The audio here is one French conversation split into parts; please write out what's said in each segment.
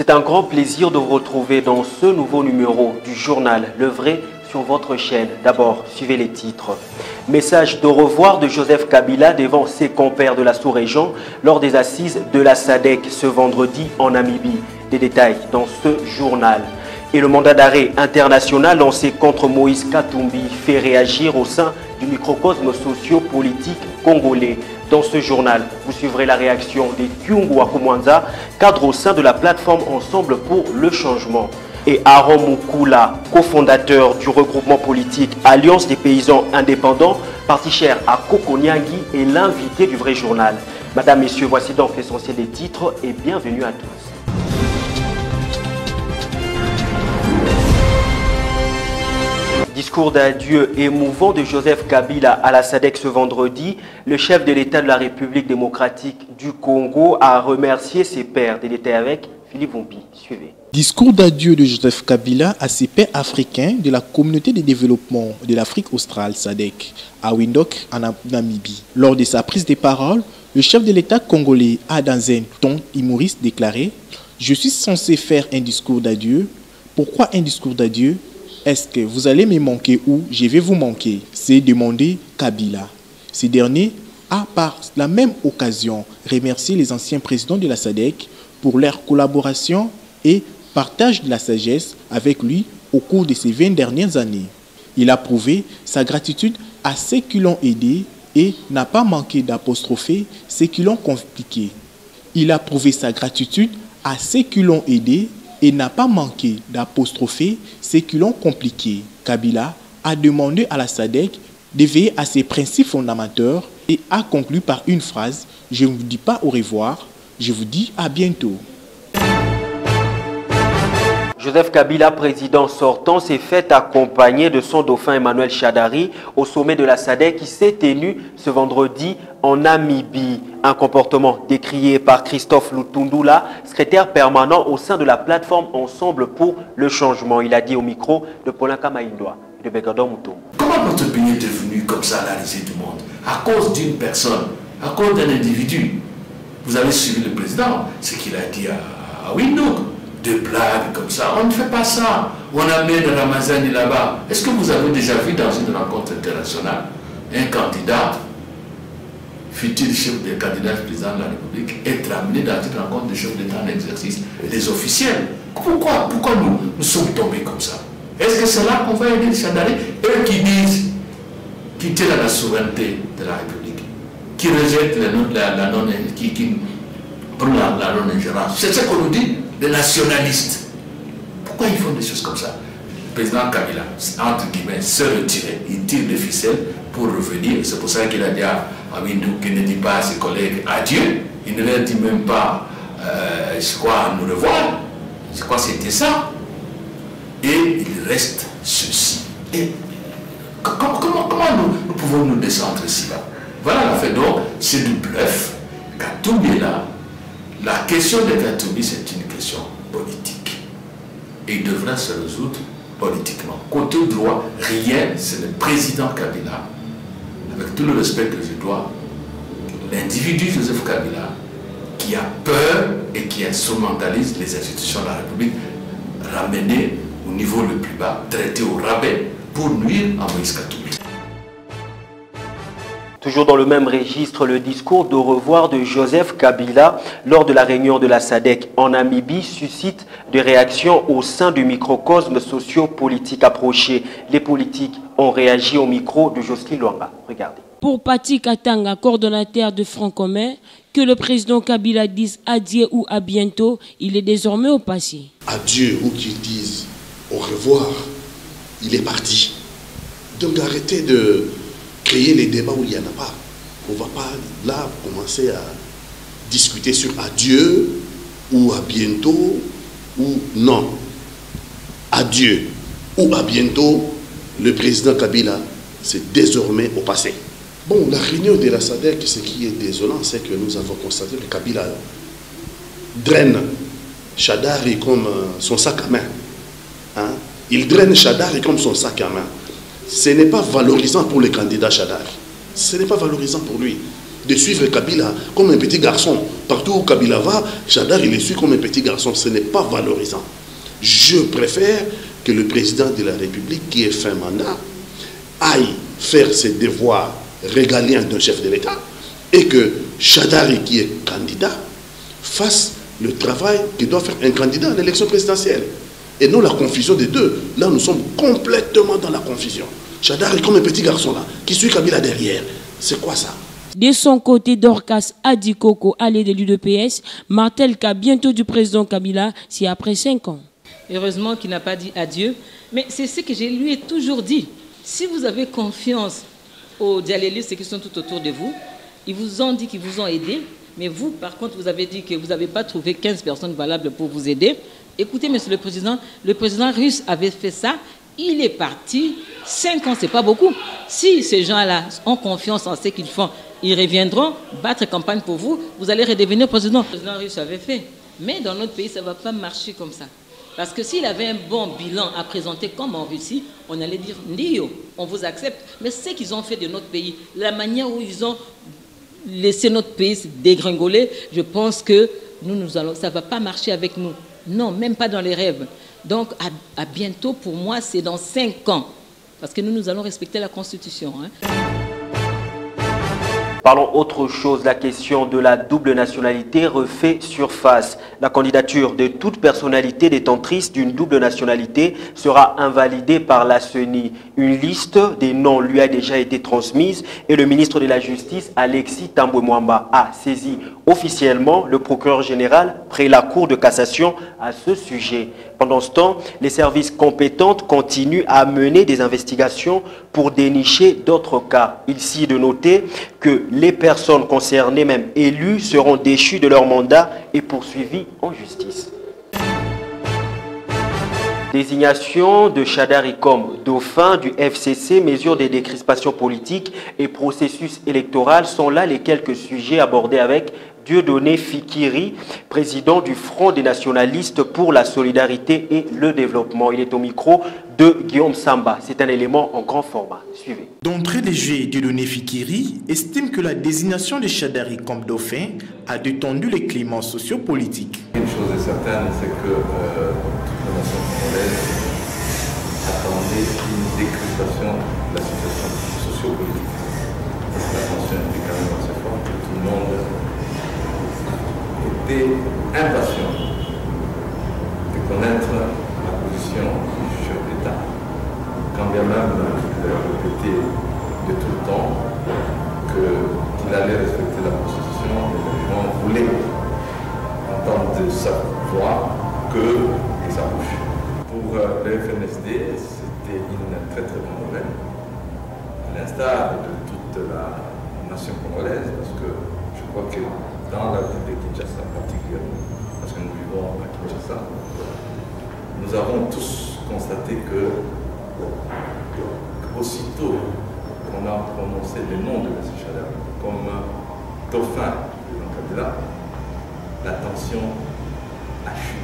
C'est un grand plaisir de vous retrouver dans ce nouveau numéro du journal Le Vrai sur votre chaîne. D'abord, suivez les titres. Message de revoir de Joseph Kabila devant ses compères de la sous-région lors des assises de la SADEC ce vendredi en Namibie. Des détails dans ce journal. Et le mandat d'arrêt international lancé contre Moïse Katumbi fait réagir au sein du microcosme socio-politique congolais. Dans ce journal, vous suivrez la réaction des Kyungu Akumwanza, cadre au sein de la plateforme Ensemble pour le changement. Et Aaron Mukula, cofondateur du regroupement politique Alliance des paysans indépendants, parti cher à Kokonyangui, est l'invité du vrai journal. Madame, Messieurs, voici donc l'essentiel des titres et bienvenue à tous. Discours d'adieu émouvant de Joseph Kabila à la SADEC ce vendredi, le chef de l'État de la République démocratique du Congo a remercié ses pairs. Des détails avec Philippe Vompi. Suivez. Discours d'adieu de Joseph Kabila à ses pairs africains de la communauté de développement de l'Afrique australe SADEC à Windhoek en Namibie. Lors de sa prise de parole, le chef de l'État congolais a dans un ton humoriste déclaré Je suis censé faire un discours d'adieu. Pourquoi un discours d'adieu est-ce que vous allez me manquer ou je vais vous manquer? C'est demandé Kabila. Ce dernier a par la même occasion remercié les anciens présidents de la SADEC pour leur collaboration et partage de la sagesse avec lui au cours de ces 20 dernières années. Il a prouvé sa gratitude à ceux qui l'ont aidé et n'a pas manqué d'apostropher ceux qui l'ont compliqué. Il a prouvé sa gratitude à ceux qui l'ont aidé et n'a pas manqué d'apostropher ceux qui l'ont compliqué. Kabila a demandé à la SADEC de veiller à ses principes fondamentaux et a conclu par une phrase Je ne vous dis pas au revoir, je vous dis à bientôt. Joseph Kabila, président sortant, s'est fait accompagner de son dauphin Emmanuel Chadari au sommet de la SADEC qui s'est tenu ce vendredi en Namibie. Un comportement décrié par Christophe Lutundula, secrétaire permanent au sein de la plateforme Ensemble pour le changement. Il a dit au micro de Polanka Maïndoa et de Begadon Moutou. Comment notre pays est devenu comme ça la risée du monde? À cause d'une personne, à cause d'un individu. Vous avez suivi le président, ce qu'il a dit à, à Windhoek de blagues comme ça. On ne fait pas ça. On amène Ramazani là-bas. Est-ce que vous avez déjà vu dans une rencontre internationale un candidat, futur chef des candidats président de la République, être amené dans une rencontre de chefs d'État en exercice, des officiels Pourquoi Pourquoi nous, nous sommes tombés comme ça? Est-ce que c'est là qu'on va aider les Chadari? Eux qui disent qui tirent la souveraineté de la République, qui rejettent la, la, non, qui, qui la, la non-ingérence. C'est ce qu'on nous dit des nationalistes. Pourquoi ils font des choses comme ça? Le président Kabila, entre guillemets, se retirer. Il tire les ficelles pour revenir. C'est pour ça qu'il a dit à Qu'il ne dit pas à ses collègues adieu. Il ne leur dit même pas, euh, je crois, nous revoir? Je crois c'était ça? Et il reste ceci. Et comment, comment, comment nous, pouvons nous descendre ici là Voilà la fait. Donc, c'est du bluff. Là. La question de Katumbi, c'est une question politique. Et il devra se résoudre politiquement. Côté droit, rien, c'est le président Kabila, avec tout le respect que je dois, l'individu Joseph Kabila, qui a peur et qui instrumentalise les institutions de la République, ramené au niveau le plus bas, traité au rabais pour nuire à Moïse Katumbi. Toujours dans le même registre, le discours de revoir de Joseph Kabila lors de la réunion de la SADEC en Namibie suscite des réactions au sein du microcosme socio-politique approché. Les politiques ont réagi au micro de Jocelyne Luanga. Regardez. Pour Pati Katanga, coordonnateur de Front commun, que le président Kabila dise adieu ou à bientôt, il est désormais au passé. Adieu ou qu'il dise au revoir, il est parti. Donc arrêtez de créer les débats où il n'y en a pas. On ne va pas là commencer à discuter sur adieu ou à bientôt ou non. Adieu ou à bientôt, le président Kabila, c'est désormais au passé. Bon, la réunion de la SADEC, ce qui est désolant, c'est que nous avons constaté que Kabila draine Chadari comme son sac à main. Hein? Il draine Chadari comme son sac à main ce n'est pas valorisant pour le candidat Chadar. Ce n'est pas valorisant pour lui. de suivre Kabila comme un petit garçon. Partout où Kabila va, Chadar, il le suit comme un petit garçon. Ce n'est pas valorisant. Je préfère le président de la République, qui est fin mandat, aille faire ses devoirs régaliens d'un chef de l'État et que Chadari, qui est candidat, fasse le travail que doit faire un candidat à l'élection présidentielle. Et non la confusion des deux. Là, nous sommes complètement dans la confusion. Chadar est comme un petit garçon là, qui suit Kabila derrière. C'est quoi ça? De son côté, Dorcas Adikoko, allé de l'UDPS, martèle qu'à bientôt du président Kabila, si après cinq ans. Heureusement qu'il n'a pas dit adieu, mais c'est ce que je lui ai toujours dit. Si vous avez confiance aux dialélistes qui sont tout autour de vous, ils vous ont dit qu'ils vous ont aidé, mais vous, par contre, vous avez dit que vous n'avez pas trouvé 15 personnes valables pour vous aider. Écoutez, monsieur le président, le président russe avait fait ça, il est parti. Cinq ans, c'est pas beaucoup. Si ces gens-là ont confiance en ce qu'ils font, ils reviendront battre campagne pour vous, vous allez redevenir président. Le président russe avait fait. Mais dans notre pays, ça ne va pas marcher comme ça. Parce que s'il avait un bon bilan à présenter comme en Russie, on allait dire Nio, on vous accepte. Mais ce qu'ils ont fait de notre pays, la manière où ils ont laissé notre pays se dégringoler, je pense que nous, nous allons, ça ne va pas marcher avec nous. Non, même pas dans les rêves. Donc, à, bientôt, pour moi, c'est dans cinq ans. Parce que nous, nous allons respecter la Constitution. Hein. Parlons autre chose, la question de la double nationalité refait surface. La candidature de toute personnalité détentrice d'une double nationalité sera invalidée par la CENI. Une liste des noms lui a déjà été transmise et le ministre de la Justice, Alexis Tambouemouamba, a saisi officiellement le procureur général près la Cour de cassation à ce sujet. Pendant ce temps, les services compétents continuent à mener des investigations pour dénicher d'autres cas. Ici de noter que les personnes concernées, même élues, seront déchues de leur mandat et poursuivies en justice. Désignation de Chadari comme dauphin du FCC, mesures de décrispation politique et processus électoral sont là les quelques sujets abordés avec Dieudonné Fikiri, président du Front des nationalistes pour la solidarité et le développement. Il est au micro de Guillaume Samba. C'est un élément en grand format. Suivez. D'entrée de jeu, Dieudonné Fikiri estime que la désignation de Chadari comme dauphin a détendu les climats sociopolitiques. Une chose est certaine, c'est que euh, toute la nation congolaise attendait une décryptation de la situation sociopolitique. La tension est quand même assez forte, tout le monde impatient de connaître la position du chef d'État. Quand bien même il a répété de tout le temps qu'il allait respecter la Constitution, les gens voulaient entendre sa voix que de sa bouche. Pour euh, le FNSD, c'était une très très bonne nouvelle, à l'instar de toute la nation congolaise, parce que je crois que dans la ville de Kinshasa particulièrement, parce que nous vivons à Kinshasa, nous avons tous constaté que, aussitôt qu'on a prononcé le nom de M. Chaleur comme dauphin de Kabila, la tension a chuté.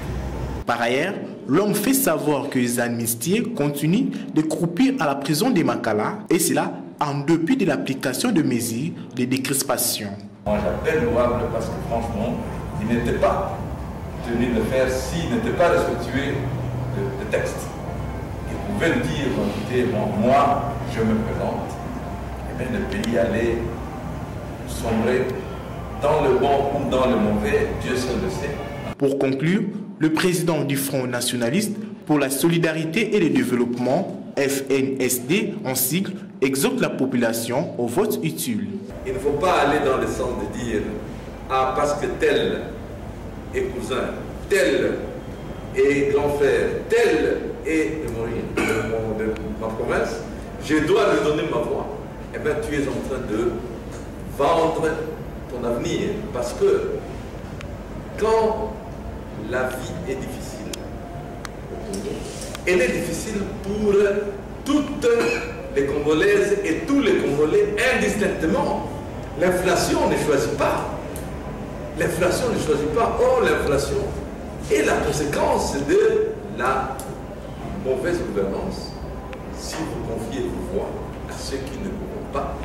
Par ailleurs, l'homme fait savoir que les amnistiés continuent de croupir à la prison de Makala, et cela en dépit de l'application de mesures de décrispation. Moi, j'appelle louable parce que franchement, il n'était pas tenu de faire s'il n'était pas respectué le, texte. Il pouvait le dire, écoutez, moi, je me présente, et bien le pays allait sombrer dans le bon ou dans le mauvais, Dieu seul le sait. Pour conclure, le président du Front nationaliste pour la solidarité et le développement, FNSD en sigle, exhorte la population au vote utile. Il ne faut pas aller dans le sens de dire Ah, parce que tel est cousin, tel est grand frère, tel est de, de, ma province, je dois lui donner ma voix. Eh bien, tu es en train de vendre ton avenir. Parce que quand la vie est difficile, elle est difficile pour toutes les Congolaises et tous les Congolais indistinctement. L'inflation ne choisit pas. L'inflation ne choisit pas. Or, l'inflation est la conséquence de la mauvaise gouvernance. Si vous confiez vos voix à ceux qui ne pourront pas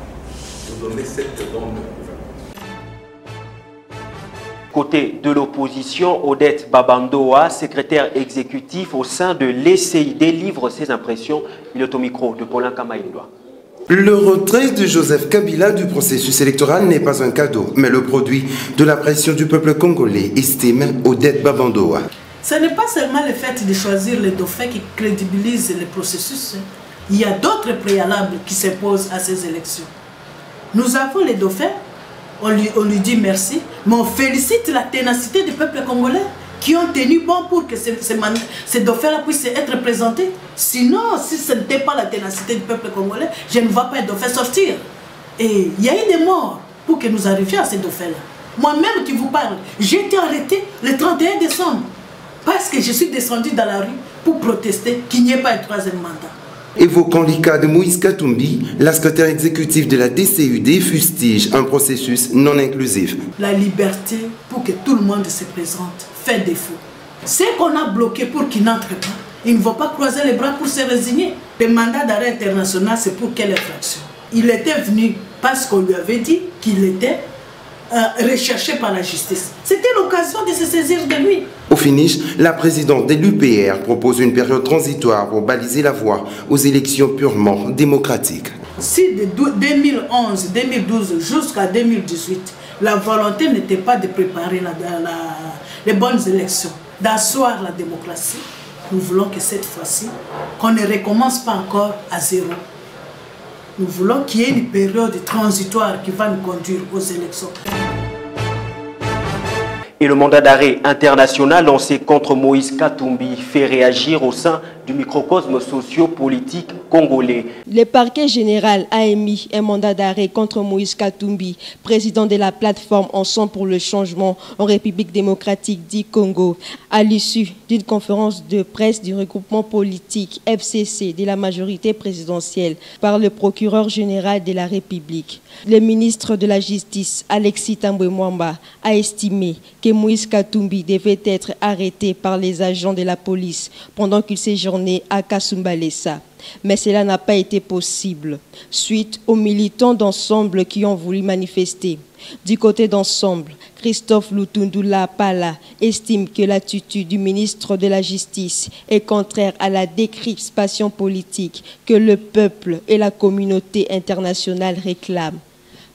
vous donner cette bonne. Côté de l'opposition, Odette Babandoa, secrétaire exécutif au sein de l'ECID, livre ses impressions. Il est au micro de Paulin Kamaïndoa. Le retrait de Joseph Kabila du processus électoral n'est pas un cadeau, mais le produit de la pression du peuple congolais, estime Odette Babandoa. Ce n'est pas seulement le fait de choisir les dauphins qui crédibilisent le processus. Il y a d'autres préalables qui s'imposent à ces élections. Nous avons les dauphins, on lui, dit merci, mais on félicite la ténacité du peuple congolais qui ont tenu bon pour que ces dauphins-là puissent être présentés. Sinon, si ce n'était pas la ténacité du peuple congolais, je ne vois pas un dauphin sortir. Et il y a eu des morts pour que nous arrivions à ces dauphins-là. Moi-même qui vous parle, j'ai été arrêté le 31 décembre parce que je suis descendu dans la rue pour protester qu'il n'y ait pas un troisième mandat. Évoquant le cas de Moïse Katumbi, la secrétaire exécutive de la DCUD fustige un processus non inclusif. La liberté pour que tout le monde se présente fait défaut. Ce qu'on a bloqué pour qu'il n'entre pas, il ne va pas croiser les bras pour se résigner. Le mandat d'arrêt international, c'est pour quelle infraction? Il était venu parce qu'on lui avait dit qu'il était recherché par la justice. C'était l'occasion de se saisir de lui. Au finish, la présidente de l'UPR propose une période transitoire pour baliser la voie aux élections purement démocratiques. Si de 2011, 2012 jusqu'à 2018, la volonté n'était pas de préparer la, la, les bonnes élections, d'asseoir la démocratie, nous voulons que cette fois-ci, qu'on ne recommence pas encore à zéro. Nous voulons qu'il y ait une période transitoire qui va nous conduire aux élections. Et le mandat d'arrêt international lancé contre Moïse Katumbi fait réagir au sein du microcosme socio-politique congolais. Le parquet général a émis un mandat d'arrêt contre Moïse Katumbi, président de la plateforme Ensemble pour le changement en République démocratique du Congo, à l'issue d'une conférence de presse du regroupement politique FCC de la majorité présidentielle par le procureur général de la République. Le ministre de la Justice, Alexis Tambwe Mwamba, a estimé que Moïse Katumbi devait être arrêté par les agents de la police pendant qu'il séjournait à Kasumbalesa. Mais cela n'a pas été possible suite aux militants d'ensemble qui ont voulu manifester. Du côté d'ensemble, Christophe Lutundula Pala estime que l'attitude du ministre de la Justice est contraire à la décrispation politique que le peuple et la communauté internationale réclament.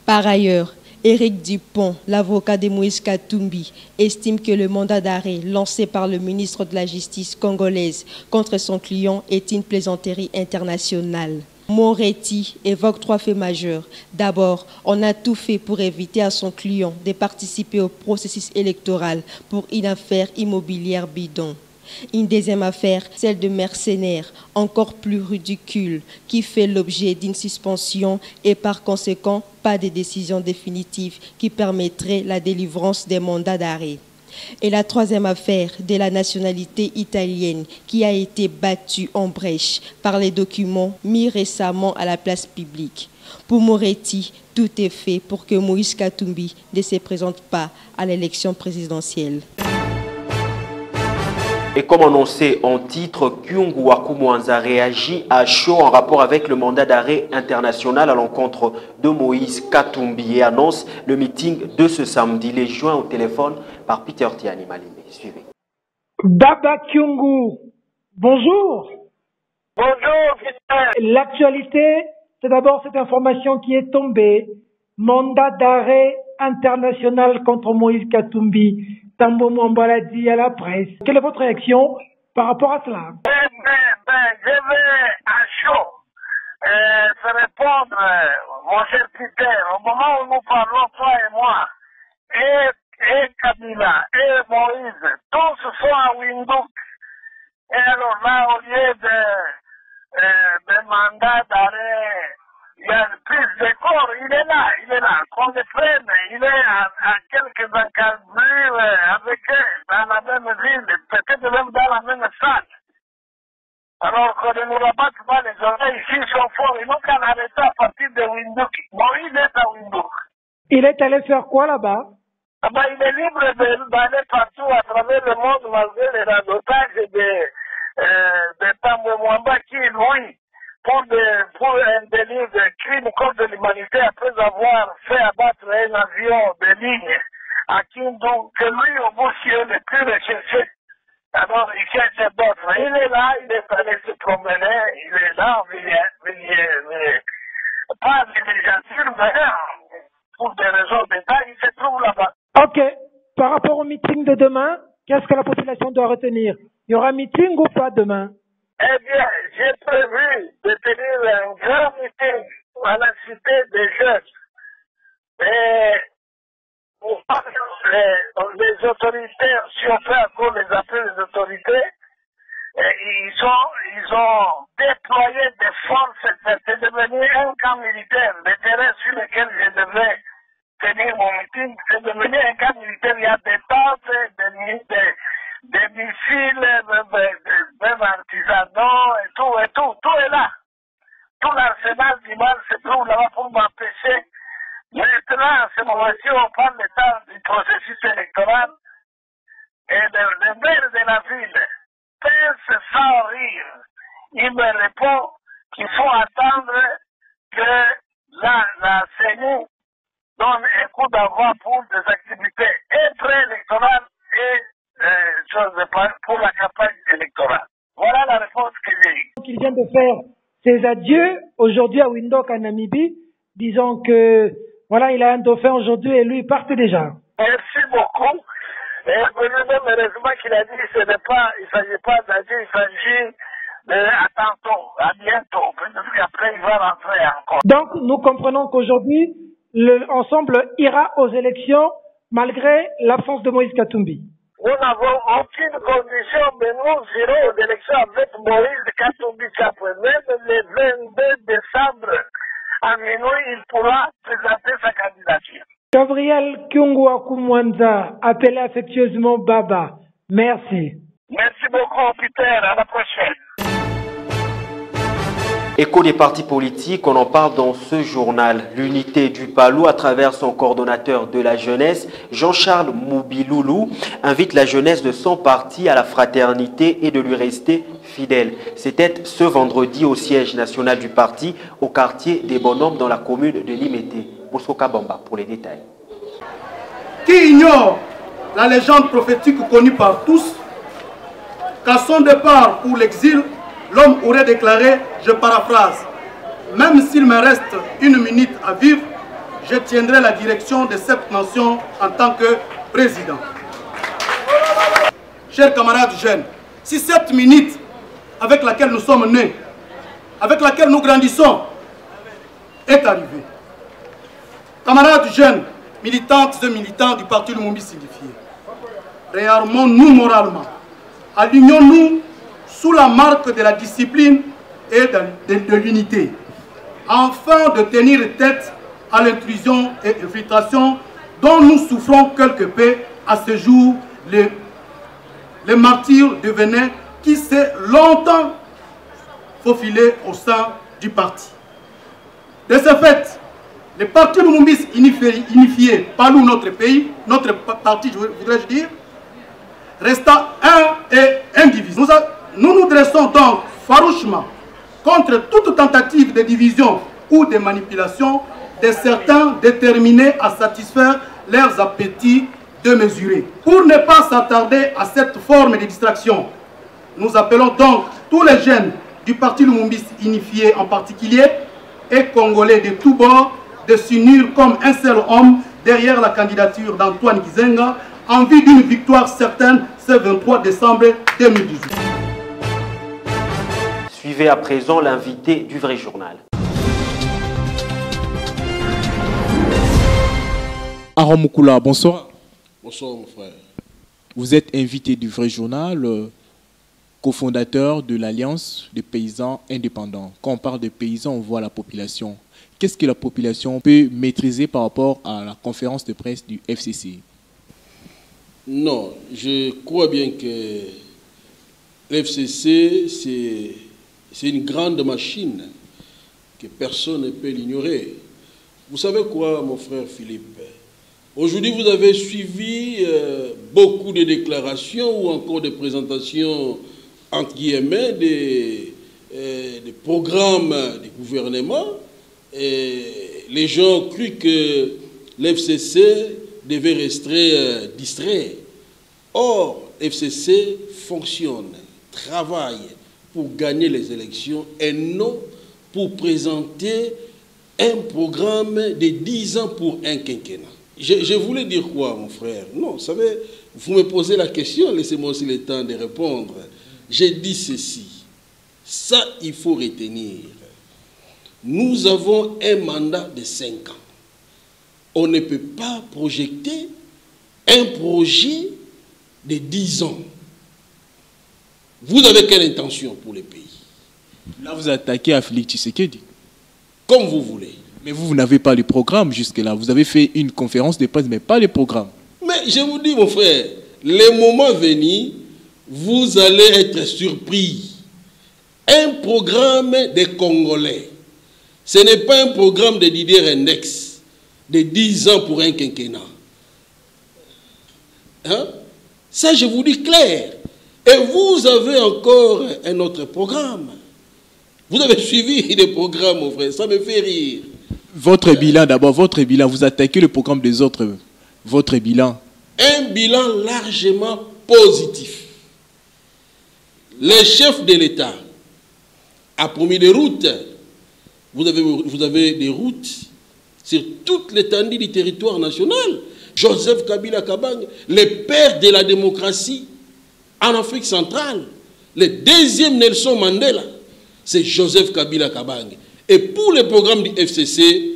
Par ailleurs, Éric Dupont, l'avocat de Moïse Katumbi, estime que le mandat d'arrêt lancé par le ministre de la Justice congolaise contre son client est une plaisanterie internationale. Moretti évoque trois faits majeurs. D'abord, on a tout fait pour éviter à son client de participer au processus électoral pour une affaire immobilière bidon. Une deuxième affaire, celle de mercenaires, encore plus ridicule, qui fait l'objet d'une suspension et par conséquent pas de décision définitive qui permettrait la délivrance des mandats d'arrêt. Et la troisième affaire de la nationalité italienne qui a été battue en brèche par les documents mis récemment à la place publique. Pour Moretti, tout est fait pour que Moïse Katumbi ne se présente pas à l'élection présidentielle. Et comme annoncé en titre, Kyungu Wakumwanza réagit à chaud en rapport avec le mandat d'arrêt international à l'encontre de Moïse Katumbi et annonce le meeting de ce samedi. Il est joint au téléphone par Peter Tiani Malimé. Suivez. Baba Kyungu, bonjour. Bonjour, Peter. L'actualité, c'est d'abord cette information qui est tombée. Mandat d'arrêt international contre Moïse Katumbi. Tambo Mwambala dit à la presse. Quelle est votre réaction par rapport à cela? Ben, ben, ben, Je vais à chaud euh, se répondre, euh, mon cher Peter, au moment où nous parlons, toi et moi, et, et Kabila, et Moïse, tous sont à Windhoek. Et alors là, au lieu de, euh, de mandat d'arrêt, il y a plus de corps, il est là, il est là, qu'on le prenne, il est à, à quelques encablures avec eux, dans la même ville, peut-être même dans la même salle. Alors qu'on ne nous rabatte pas les oreilles, ici ils sont forts, ils n'ont qu'à l'arrêter à partir de Windhoek. Moïse est à Windhoek. Il est allé faire quoi là-bas ah ben, Il est libre d'aller partout à travers le monde malgré les radotages de, euh, de Tambo Mwamba qui, lui, pour, pour un délit de crime contre l'humanité après avoir fait abattre un avion de ligne à Kindu, que lui, au bout, est le plus recherché. Alors, il cherche d'autres. Il est là, il est allé se promener, il est là, mais, mais, mais pas villégiature, mais pour des raisons d'État, il se trouve là-bas. Ok. Par rapport au meeting de demain, qu'est-ce que la population doit retenir? Il y aura meeting ou pas demain? Eh bien, j'ai prévu de tenir un grand meeting à la cité des jeunes. Et pour les, les autorités, si on fait encore les appels des autorités, ils ont, ils ont déployé des forces, c'est devenu un camp militaire. Le terrain sur lequel je devais tenir mon meeting, c'est devenu un camp militaire. Il y a des tentes, des, des, des missiles, même artisanaux, et tout, et tout, tout est là. Tout l'arsenal du mal se trouve là-bas pour m'empêcher. Maintenant, à ce moment-ci, on prend le temps du processus électoral et le, maire de la ville pense sans rire. Il me répond qu'il faut attendre que la, la donne un coup d'envoi pour des activités et préélectorales et euh, choses pour la campagne électorale. Voilà la réponse que j'ai eue. Il vient de faire ses adieux aujourd'hui à Windhoek en Namibie. Disons que voilà, il a un dauphin aujourd'hui et lui il part déjà. Merci beaucoup. Et lui-même, heureusement qu'il a dit ce n'est pas, il ne s'agit pas d'adieu, il s'agit de à tantôt, à bientôt. Peut-être qu'après il va rentrer encore. Donc nous comprenons qu'aujourd'hui, l'ensemble ira aux élections malgré l'absence de Moïse Katumbi. Nous n'avons aucune condition, mais nous irons aux élections avec Moïse Katumbi Chapwe. Même le 22 décembre, à minuit, il pourra présenter sa candidature. Gabriel Kyungwa Kumwanza, appelé affectueusement Baba. Merci. Merci beaucoup, Peter. À la prochaine. Écho des partis politiques, on en parle dans ce journal. L'unité du Palou, à travers son coordonnateur de la jeunesse, Jean-Charles Moubiloulou, invite la jeunesse de son parti à la fraternité et de lui rester fidèle. C'était ce vendredi au siège national du parti, au quartier des Bonhommes, dans la commune de Limété. Bosco Kabamba pour les détails. Qui ignore la légende prophétique connue par tous, qu'à son départ pour l'exil, l'homme aurait déclaré, je paraphrase, même s'il me reste une minute à vivre, je tiendrai la direction de cette nation en tant que président. Chers camarades jeunes, si cette minute avec laquelle nous sommes nés, avec laquelle nous grandissons, est arrivée, camarades jeunes, militantes et militants du parti Lumumbi signifié, réarmons-nous moralement, alignons-nous sous la marque de la discipline et de, de, de l'unité, afin de tenir tête à l'intrusion et infiltration dont nous souffrons quelque peu à ce jour, les, martyrs devenaient qui s'est longtemps faufilé au sein du parti. De ce fait, le parti Lumumbis unifié, unifié par nous, notre pays, notre parti, je voudrais dire, resta un et indivisible. Nous nous dressons donc farouchement contre toute tentative de division ou de manipulation de certains déterminés à satisfaire leurs appétits démesurés. Pour ne pas s'attarder à cette forme de distraction, nous appelons donc tous les jeunes du parti Lumumbis unifié en particulier et congolais de tous bords de s'unir comme un seul homme derrière la candidature d'Antoine Gizenga en vue d'une victoire certaine ce 23 décembre 2018. Suivez à présent l'invité du vrai journal. Aaron Moukoula, bonsoir. Bonsoir mon frère. Vous êtes invité du vrai journal, euh, cofondateur de l'Alliance des paysans indépendants. Quand on parle de paysans, on voit la population. Qu'est-ce que la population peut maîtriser par rapport à la conférence de presse du FCC Non, je crois bien que l'FCC, c'est une grande machine que personne ne peut l'ignorer. Vous savez quoi, mon frère Philippe? Aujourd'hui, vous avez suivi euh, beaucoup de déclarations ou encore de présentations, entre guillemets, des, euh, des programmes du gouvernement. Et les gens ont cru que l'FCC devait rester euh, distrait. Or, FCC fonctionne, travaille pour gagner les élections et non pour présenter un programme de 10 ans pour un quinquennat. Je, voulais dire quoi, mon frère? Non, vous savez, vous me posez la question, laissez-moi aussi le temps de répondre. J'ai dit ceci. Ça, il faut retenir. Nous avons un mandat de 5 ans. On ne peut pas projeter un projet de 10 ans. Vous avez quelle intention pour le pays? Là, vous attaquez à Félix Tshisekedi. Comme vous voulez. Mais vous, vous n'avez pas le programme jusque-là. Vous avez fait une conférence de presse, mais pas le programme. Mais je vous dis, mon frère, le moment venu, vous allez être surpris. Un programme des Congolais. Ce n'est pas un programme de Didier Index de 10 ans pour un quinquennat. Hein? Ça, je vous dis clair. Et vous avez encore un autre programme. Vous avez suivi des programmes, mon frère. Ça me fait rire. Votre bilan, d'abord, votre bilan. Vous attaquez le programme des autres. Votre bilan. Un bilan largement positif. Le chef de l'État a promis des routes. Vous avez, vous avez des routes sur toute l'étendue du territoire national. Joseph Kabila Kabang, le père de la démocratie en Afrique centrale, le deuxième Nelson Mandela, c'est Joseph Kabila Kabang. Et pour le programme du FCC,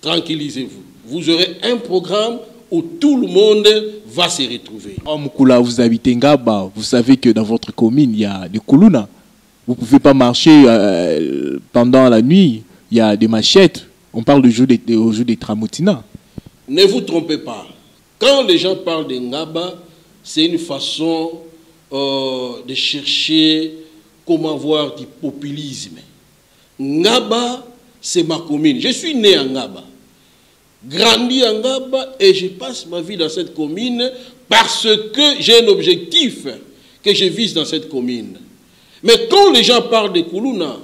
tranquillisez-vous. Vous aurez un programme où tout le monde va se retrouver. Oh, Mukula, vous habitez Ngaba, vous savez que dans votre commune, il y a des Kuluna. Vous ne pouvez pas marcher euh, pendant la nuit, il y a des machettes. On parle du jour des, au des Tramotina. Ne vous trompez pas. Quand les gens parlent de Ngaba, c'est une façon euh, de chercher comment avoir du populisme. Ngaba, c'est ma commune. Je suis né à Ngaba, grandi à Ngaba et je passe ma vie dans cette commune parce que j'ai un objectif que je vise dans cette commune. Mais quand les gens parlent de Kuluna,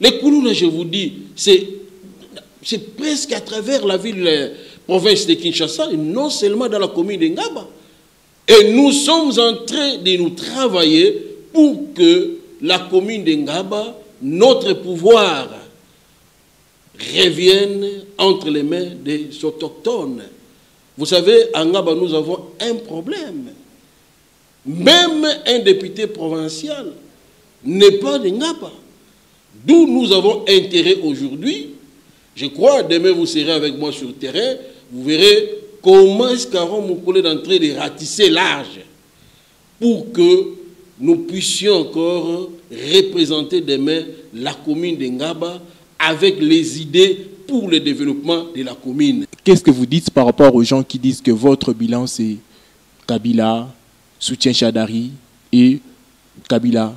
les Kuluna, je vous dis, c'est presque à travers la ville, la province de Kinshasa, et non seulement dans la commune de Ngaba. Et nous sommes en train de nous travailler pour que la commune de Ngaba, notre pouvoir, revienne entre les mains des autochtones. Vous savez, à Ngaba, nous avons un problème. Même un député provincial n'est pas de Ngaba. D'où nous avons intérêt aujourd'hui. Je crois, demain vous serez avec moi sur le terrain, vous verrez comment est-ce qu'Aaron Moukole est en train de ratisser large pour que nous puissions encore représenter demain la commune de Ngaba avec les idées pour le développement de la commune? Qu'est-ce que vous dites par rapport aux gens qui disent que votre bilan c'est Kabila, soutien Chadari et Kabila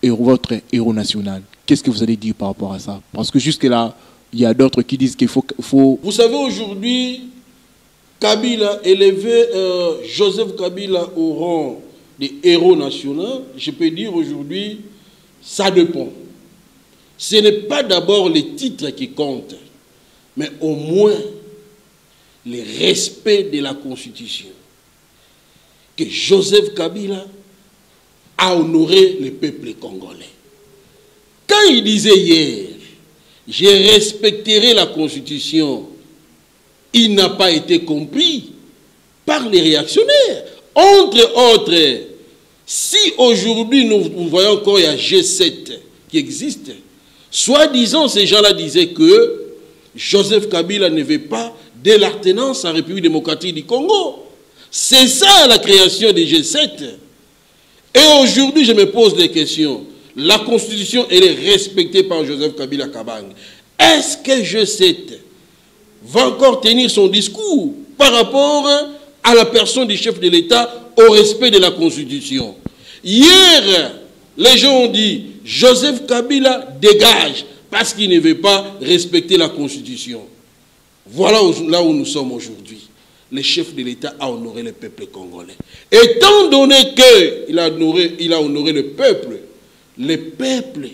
est votre héros national? Qu'est-ce que vous allez dire par rapport à ça? Parce que jusque-là, il y a d'autres qui disent qu'il faut, faut... Vous savez, aujourd'hui, Kabila élevé euh, Joseph Kabila au rang de héros national, je peux dire aujourd'hui, ça dépend. Ce n'est pas d'abord les titres qui comptent, mais au moins le respect de la Constitution. Que Joseph Kabila a honoré le peuple congolais. Quand il disait hier, je respecterai la Constitution, il n'a pas été compris par les réactionnaires. Entre autres, si aujourd'hui nous, voyons encore y a G7 qui existe, soi-disant ces gens-là disaient que Joseph Kabila ne veut pas de l'alternance en République démocratique du Congo. C'est ça la création des G7. Et aujourd'hui, je me pose des questions. La Constitution, elle est respectée par Joseph Kabila Kabang. Est-ce que G7 va encore tenir son discours par rapport à la personne du chef de l'État au respect de la Constitution. Hier, les gens ont dit Joseph Kabila dégage parce qu'il ne veut pas respecter la Constitution. Voilà là où nous sommes aujourd'hui. Le chef de l'État a honoré le peuple congolais. Étant donné qu'il a honoré, a honoré le peuple, le peuple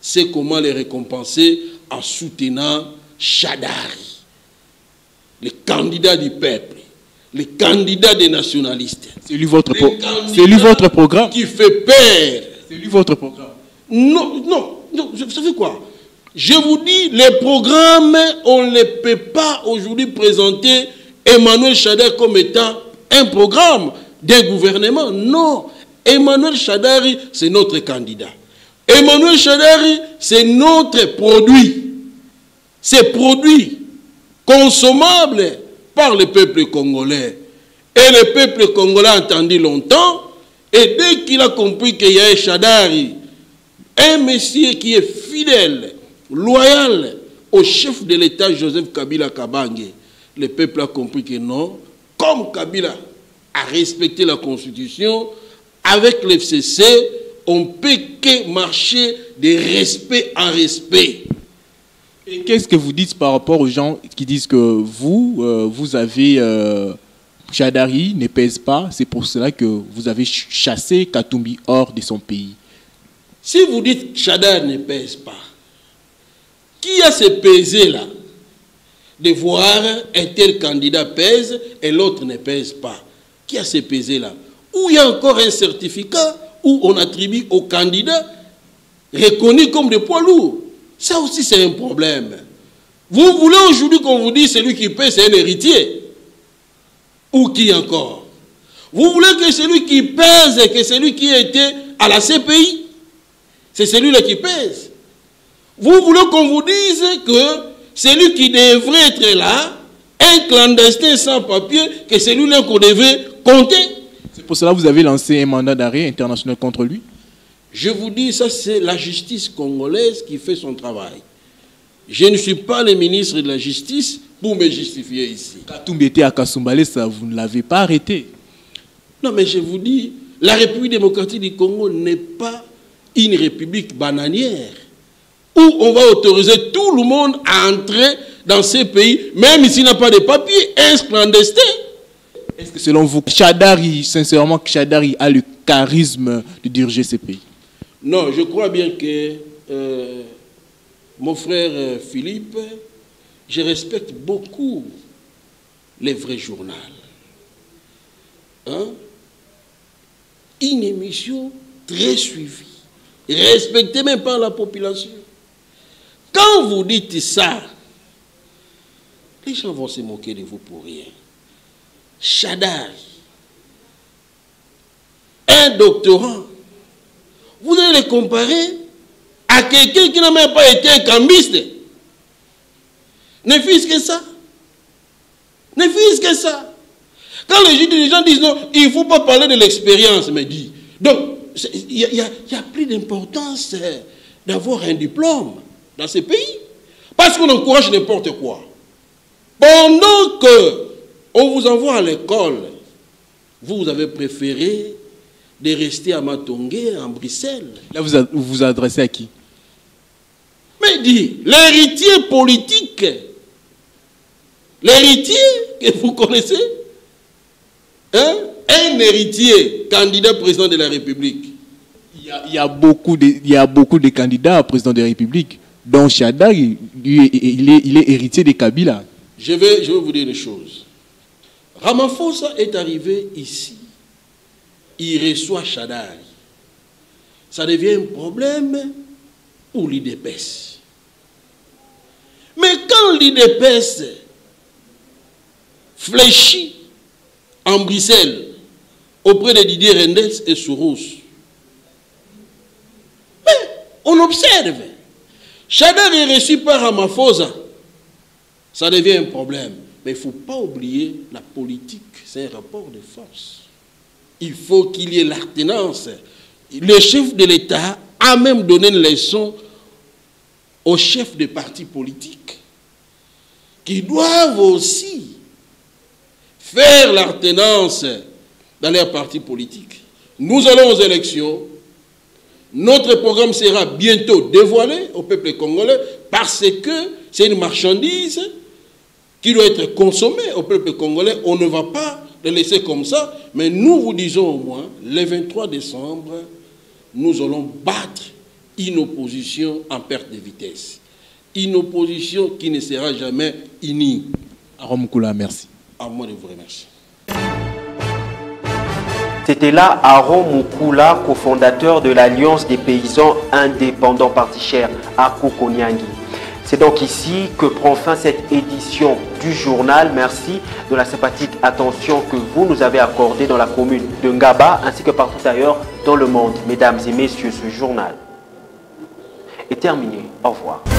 sait comment les récompenser en soutenant Chadari le candidat du peuple, les candidats des nationalistes. C'est lui votre, Les pro- candidats lui votre programme. Qui fait peur. C'est lui votre programme. Non, non, non, vous savez quoi? Je vous dis, les programmes, on ne peut pas aujourd'hui présenter Emmanuel Chader comme étant un programme d'un gouvernement. Non, Emmanuel Chadari, c'est notre candidat. Emmanuel Chadari, c'est notre produit. C'est produit consommable par le peuple congolais. Et le peuple congolais a entendu longtemps. Et dès qu'il a compris qu'il y a un monsieur qui est fidèle, loyal au chef de l'État Joseph Kabila Kabange, le peuple a compris que non, comme Kabila a respecté la Constitution, avec l'FCC, on peut que marcher de respect en respect. Et qu'est-ce que vous dites par rapport aux gens qui disent que vous, euh, vous avez... euh, Chadari ne pèse pas, c'est pour cela que vous avez ch- chassé Katumbi hors de son pays? Si vous dites que Chadar ne pèse pas, qui a ce pesé-là de voir un tel candidat pèse et l'autre ne pèse pas Qui a ce pesé-là Où il y a encore un certificat où on attribue au candidat reconnu comme des poids lourds. Ça aussi, c'est un problème. Vous voulez aujourd'hui qu'on vous dise celui qui pèse, c'est un héritier Ou qui encore? Vous voulez que celui qui pèse, que celui qui était à la CPI, c'est celui-là qui pèse. Vous voulez qu'on vous dise que celui qui devrait être là, un clandestin sans papier, que celui-là qu'on devait compter. C'est pour cela que vous avez lancé un mandat d'arrêt international contre lui Je vous dis, ça c'est la justice congolaise qui fait son travail. Je ne suis pas le ministre de la Justice pour me justifier ici. Était à Kasumbalé, ça, vous ne l'avez pas arrêté. Non, mais je vous dis, la République démocratique du Congo n'est pas une république bananière où on va autoriser tout le monde à entrer dans ces pays, même s'il n'a pas de papier, un clandestin. Est-ce que selon vous, Chadari, sincèrement, Chadari a le charisme de diriger ces pays? Non, je crois bien que euh, mon frère euh, Philippe, je respecte beaucoup les vrais journaux. Hein? Une émission très suivie, respectée même par la population. Quand vous dites ça, les gens vont se moquer de vous pour rien. Chadar, un doctorant, vous allez le comparer à quelqu'un qui n'a même pas été un cambiste. Ne fût-ce que ça? Ne fût-ce que ça? Quand les, les gens disent non, il ne faut pas parler de l'expérience, mais dit. Donc, il n'y a, a plus d'importance euh, d'avoir un diplôme dans ces pays. Parce qu'on encourage n'importe quoi. Pendant que on vous envoie à l'école, vous avez préféré de rester à Matongé, en Bruxelles. Là, vous vous vous adressez à qui? Mais dit, l'héritier politique, l'héritier que vous connaissez, hein, un héritier, candidat président de la République. il y, a, il y a beaucoup de, il y a beaucoup de candidats à président de la République, il est, il est héritier de Kabila. Je vais, je vais vous dire une chose. Ramaphosa est arrivé ici. Il reçoit Chadari. Ça devient un problème pour l'IDPS. Mais quand l'IDPS fléchit en Bruxelles auprès de Didier Rendels et Soros, mais on observe. Chadari est reçu par Ramaphosa ça devient un problème. Mais il ne faut pas oublier la politique, c'est un rapport de force. Il faut qu'il y ait l'alternance. Le chef de l'État a même donné une leçon aux chefs des partis politiques qui doivent aussi faire l'alternance dans leurs partis politiques. Nous allons aux élections. Notre programme sera bientôt dévoilé au peuple congolais parce que c'est une marchandise qui doit être consommée au peuple congolais. On ne va pas le laisser comme ça, mais nous vous disons au moins, le 23 décembre, nous allons battre une opposition en perte de vitesse. Une opposition qui ne sera jamais unie. Koula, merci. À moi de vous remercier. C'était là Aaron Mukula, cofondateur de l'Alliance des paysans indépendants parti cher à Kokonyangi. C'est donc ici que prend fin cette édition du journal. Merci de la sympathique attention que vous nous avez accordée dans la commune de Ngaba ainsi que partout ailleurs dans le monde. Mesdames et messieurs, ce journal est terminé. Au revoir.